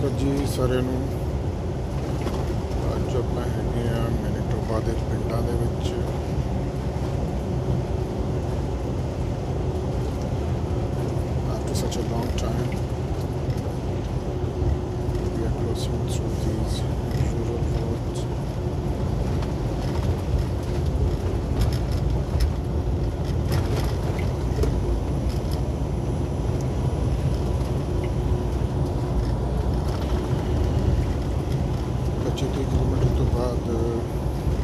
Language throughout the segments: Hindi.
ਅਕਾਲ ਜੀ ਸਾਰਿਆਂ ਨੂੰ ਅੱਜ ਆਪਾਂ ਹੈਗੇ ਆ ਮੈਨੀਟੋਬਾ ਦੇ ਪਿੰਡਾਂ ਦੇ ਵਿੱਚ। ਪੱਚੀ ਤੀਹ ਕਿਲੋਮੀਟਰ ਤੋਂ ਬਾਅਦ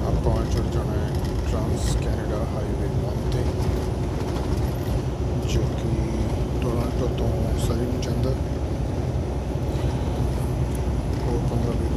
ਆਪਾਂ ਚੜ ਜਾਣਾ ਹੈ ਟਰਾਂਸ ਕੈਨੇਡਾ ਹਾਈਵੇ 1 ਤੇ ਜੋ ਕਿ ਟੋਰਾਂਟੋ ਤੋਂ ਸਰੀ ਨੂੰ ਜਾਂਦਾ ਹੈ। ਉਹ 15 ਮਿੰਟ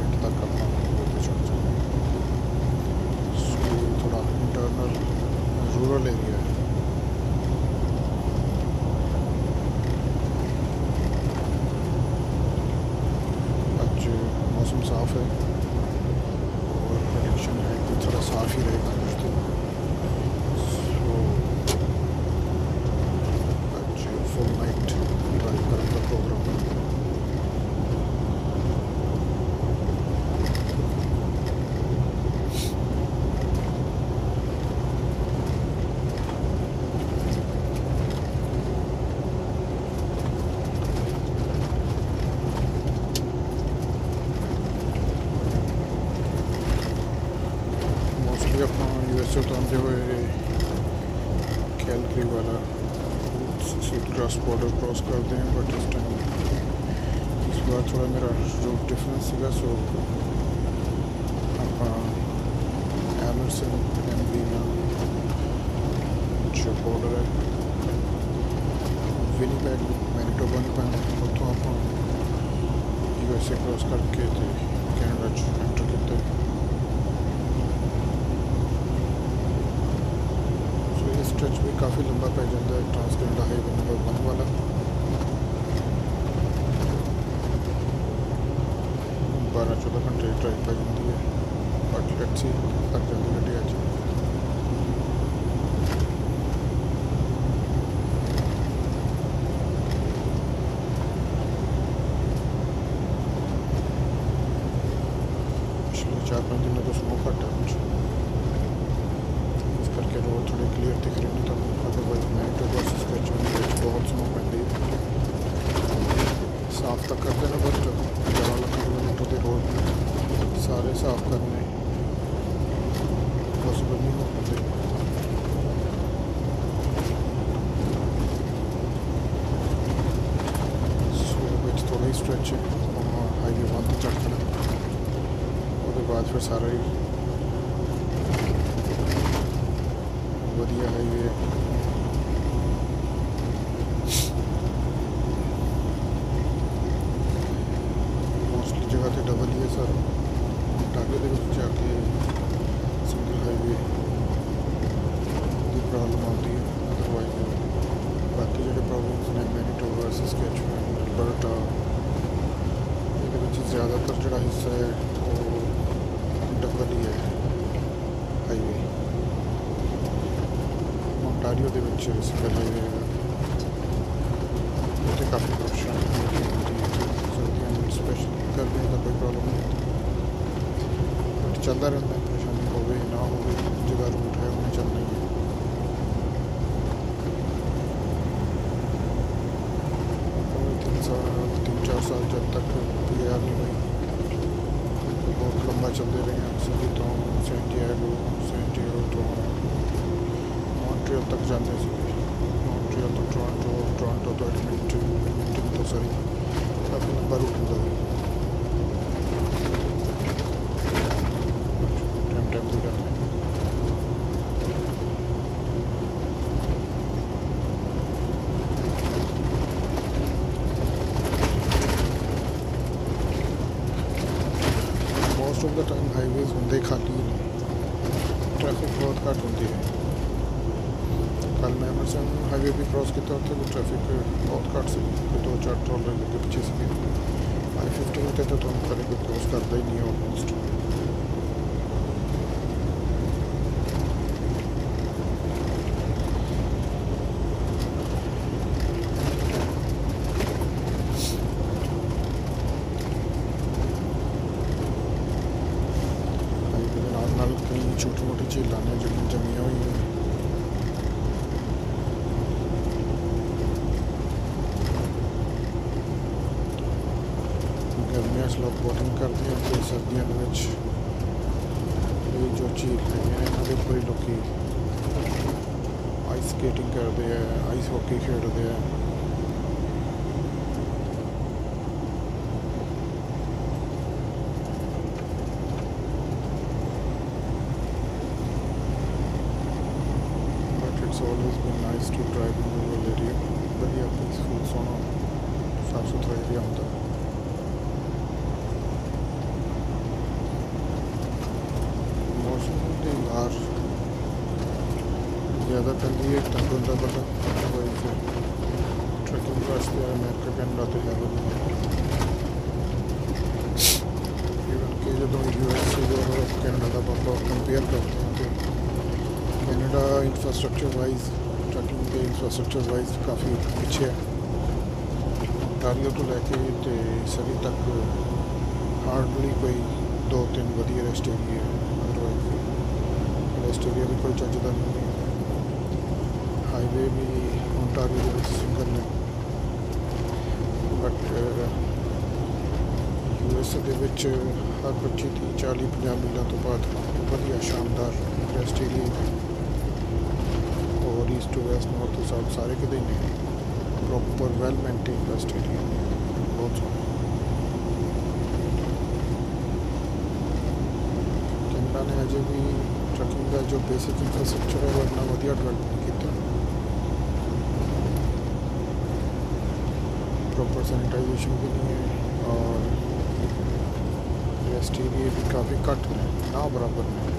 बॉर्डर क्रॉस करते हैं बट इस टाइम इस बार थोड़ा मेरा जो डिफरेंस है सो एमरसन एम बी जो बॉर्डर है विनीपैग मैनिटोबा ने पाया उतो आप यूएसए क्रॉस करके कैनेडा ਸਟ੍ਰੈਚ ਵੀ ਕਾਫੀ ਲੰਬਾ ਪੈ ਜਾਂਦਾ ਹੈ ਟਰਾਂਸ ਕੈਨੇਡਾ ਹਾਈਵੇ ਨੰਬਰ 1 ਵਾਲਾ 12 14 ਘੰਟੇ ਦੀ ਡਰਾਈਵ ਪੈ ਜਾਂਦੀ ਹੈ ਬਟ ਲੈਟਸ ਸੀ ਕਰ ਜਾਂਦੀ ਗੱਡੀ ਅੱਜ ਪਿਛਲੇ ਹੀ ਸਟ੍ਰੈਚ ਹੈ ਹਾਈਵੇ 1 ਤੇ ਚੜ੍ਹ ਜਾਣਾ ਉਹਦੇ ਬਾਅਦ ਫਿਰ ਸਾਰਾ ਹੀ ਵਧੀਆ ਹਾਈਵੇ ज़्यादातर जो हिस्सा है, वो डबल ही। है हाईवे। ओंटारियो के बच्चे सिंगल हाईवे है। काफ़ी परेशानी सर्दियों में स्पेशल गर्मी कोई प्रॉब्लम नहीं होती बट चलता रहता है, परेशानी हो गई, ना हो गई, जगह रूट है, उन्हें चलना ही है। तीन चार साल जब तक बहुत लंबा चलते रहे हैं। सभी सेंटियागो सेंटियागो टोरंटो मॉन्ट्रियल तक जाते हैं मॉन्ट्रियल तो टोरंटो टोरंटो तो एडमिट तो सॉरी अपने बारूट फाइव फिफ्टीन थे तो, हम करीब क्रॉस करते ही नहीं ऑलमोस्ट चीप है यहाँ पे कोई लोग आइस स्केटिंग करते हैं आइस हॉकी खेलते हैं। Estudiar American law Even कि जो यूएस से जो कैनेडा का पापा कंपेयर करते हैं तो कैनेडा इंफ्रास्ट्रक्चर वाइज ट्रकिंग के इंफ्रास्ट्रक्चर वाइज काफ़ी पीछे है गाड़ियों तो लैके तो सभी तक हार्डली कोई दो तीन वधिया rest area otherwise rest area भी कोई चजदा नहीं है हाईवे भी ओंटारियो सिंगल है ਬਟ ਯੂਐਸ ਦੇ ਵਿੱਚ ਹਰ 25 30 40 50 ਮੀਲਾਂ ਤੋਂ ਬਾਅਦ ਵਧੀਆ ਸ਼ਾਨਦਾਰ ਰੈਸਟ ਏਰੀਆ ਔਰ east to west north to south ਸਾਰੇ ਕਿਤੇ ਹੀ ਨੇ proper well maintain rest area ਬਹੁਤ ਸੋਹਣਾ ਕੈਨੇਡਾ ਨੇ ਅਜੇ ਵੀ ਟਰੱਕਿੰਗ ਦਾ ਜੋ ਬੇਸਿਕ ਇਨਫਰਾਸਟ੍ਰਕਚਰ ਹੈ ਉਹ ਇੰਨਾ ਵਧੀਆ ਡਿਵੈਲਪ ਨਹੀਂ ਕੀਤਾ प्रॉपर सैनिटाइजेशन भी नहीं है और एस टी भी काफ़ी कट है। ना बराबर में।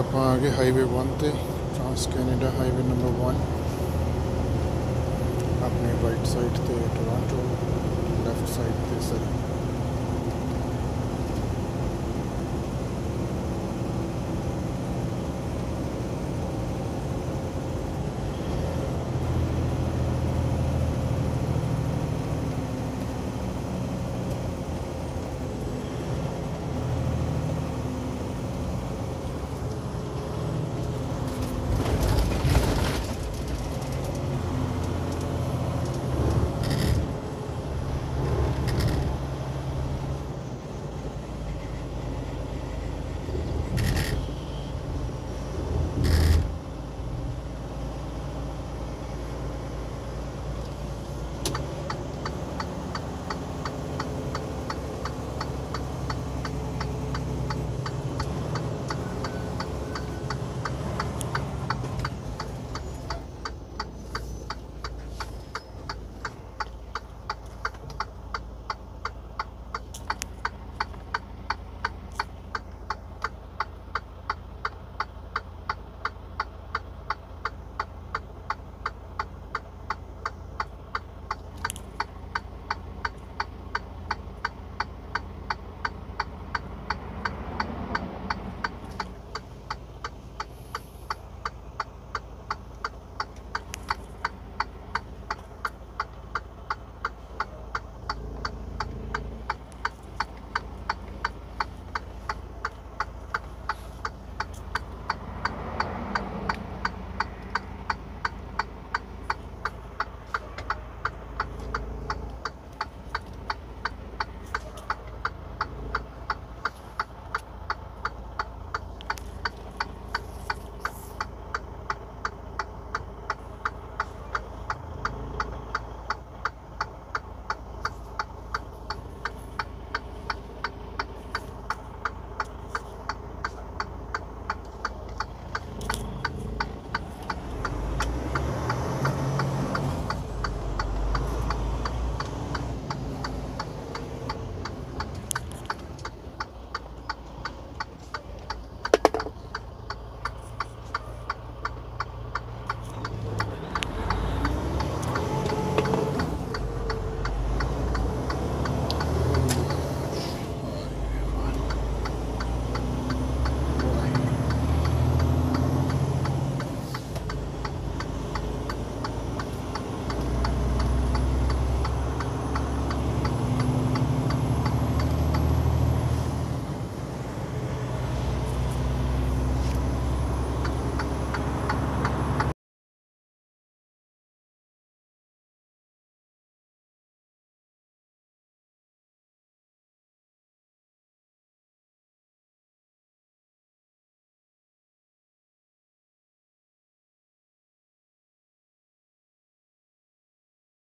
ਆਪਾਂ ਆ ਗਏ ਹਾਈਵੇ 1 ਤੇ ਟ੍ਰਾਂਸ ਕੈਨੇਡਾ ਹਾਈਵੇ ਨੰਬਰ 1 ਆਪਣੇ ਰਾਈਟ ਸਾਈਡ ਤੇ ਟੋਰਾਂਟੋ ਲੈਫਟ ਸਾਈਡ ਤੇ ਸਰੀ